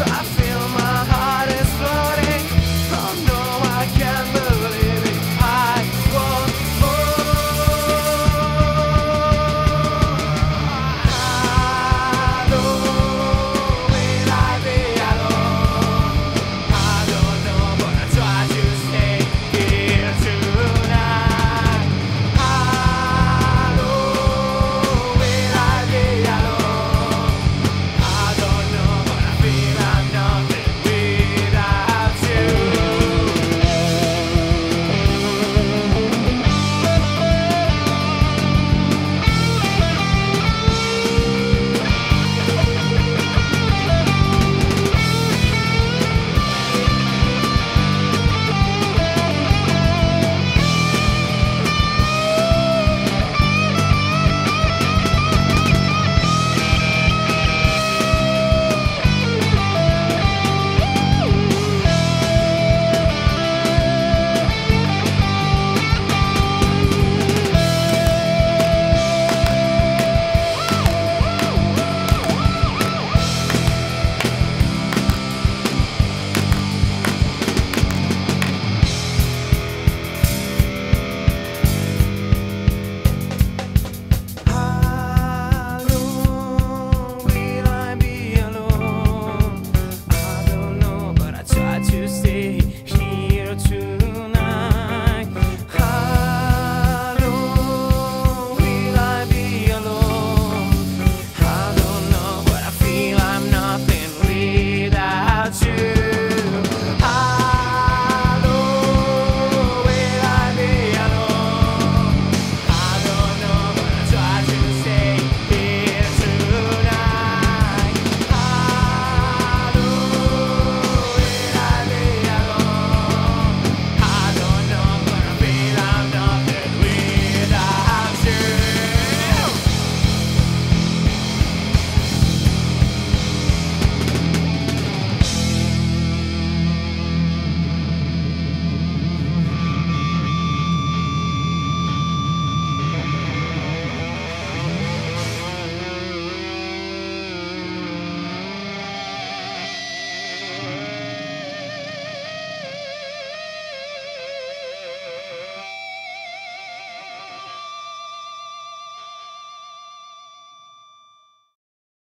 But I